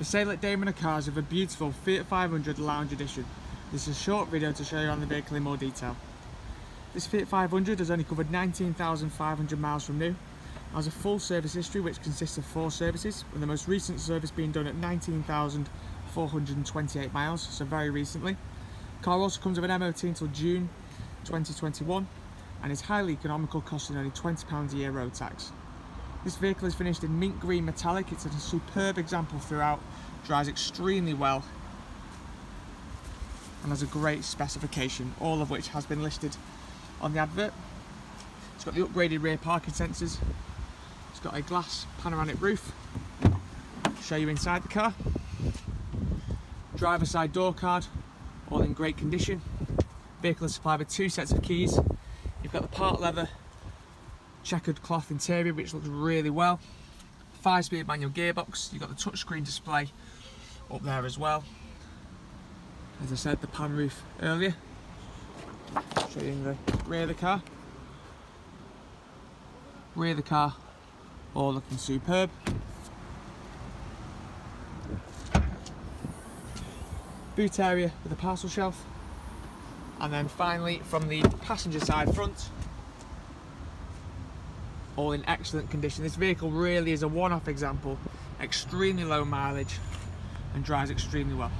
For sale at Dane Manor Cars with a beautiful Fiat 500 Lounge Edition. This is a short video to show you on the vehicle in more detail. This Fiat 500 has only covered 19,500 miles from new. It has a full service history which consists of four services, with the most recent service being done at 19,428 miles, so very recently. The car also comes with an MOT until June 2021 and is highly economical, costing only £20 a year road tax. This vehicle is finished in mint green metallic, it's a superb example throughout, dries extremely well and has a great specification, all of which has been listed on the advert. It's got the upgraded rear parking sensors, it's got a glass panoramic roof, show you inside the car, driver side door card, all in great condition. Vehicle is supplied with two sets of keys. You've got the part leather checkered cloth interior which looks really well. Five speed manual gearbox, you've got the touchscreen display up there as well. As I said, the pan roof earlier. Show you in the rear of the car. Rear of the car, all looking superb. Boot area with a parcel shelf. And then finally from the passenger side front, all in excellent condition. This vehicle really is a one-off example, extremely low mileage and drives extremely well.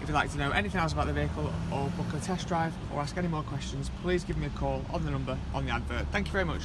If you'd like to know anything else about the vehicle or book a test drive or ask any more questions, please give me a call on the number on the advert. Thank you very much.